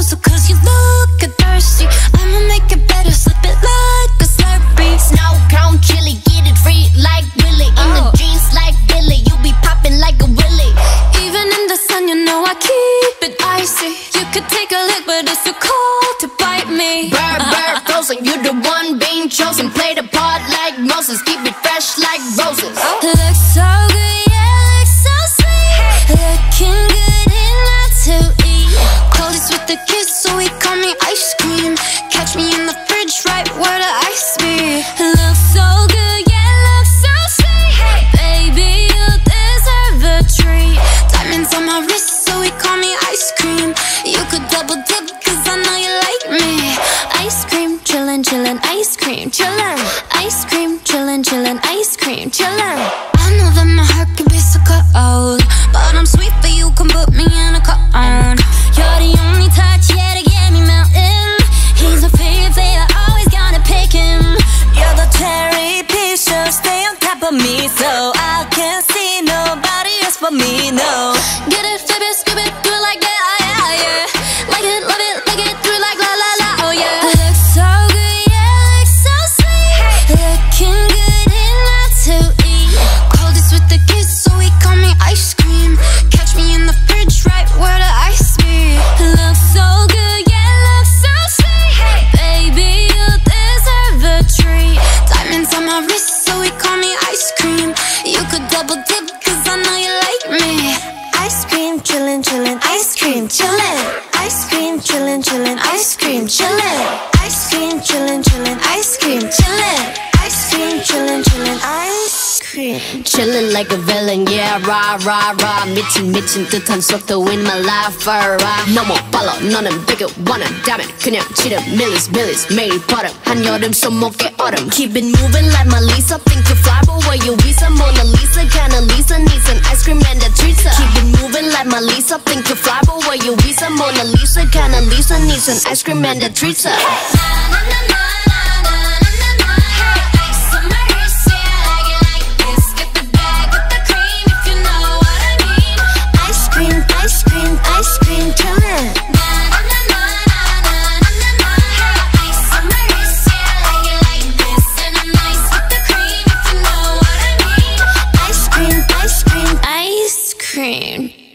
closer cause you look thirsty. I'ma make it better, slip it like a slurpee Snow cone chili, get it free like Willy. In the oh. jeans like Billy, you be popping like a willy. Even in the sun you know I keep it icy. You could take a lick, but it's too cold. Ice cream. Catch me in the fridge, right where the ice be. Looks so good, yeah, looks so sweet. Hey. Baby, you deserve a treat. Diamonds on my wrist, so call me ice cream. You could double dip, cause I know you like me. Ice cream, chillin', chillin', ice cream, chillin'. Ice cream, chillin', chillin', ice cream, chillin'. I know that my heart can be so cold, but I'm sweet, but you can put me in a cone. But me, no. Get it, flip it, skip it, do it like that, ah, yeah, yeah. Like it, love it, like it, do it like la la la, oh yeah. Looks so good, yeah, looks so sweet. Looking good enough to eat. Coldest with the kiss, so he call me ice cream. Catch me in the fridge, right where the ice be. Looks so good, yeah, looks so sweet. hey. Baby, you deserve a treat. Diamonds on my wrist, so he call me ice cream. You could double chillin', chillin', ice cream, chillin'. Ice cream, chillin', chillin', ice cream, chillin'. Ice cream, chillin', chillin', ice cream, chillin'. Ice cream, chillin', chillin', ice cream. Chillin' like a villain, yeah, rah, rah, rah. 미친, 미친 듯한 속도 in my life, alright. 너무 빨라, 너는 되게 원한다면 그냥 치름, 밀리스, 밀리스. 매일 버릇, 한여름 손목에 얼음. Keep it moving like my Lisa. Think you fly, but where you visa? Mona Lisa, kinda Lisa needs an ice cream My Lisa Think you fly, but where you Visa? Mona Lisa, kinda Lisa Needs an ice cream and a treat, sir hey. na, na, na, cream.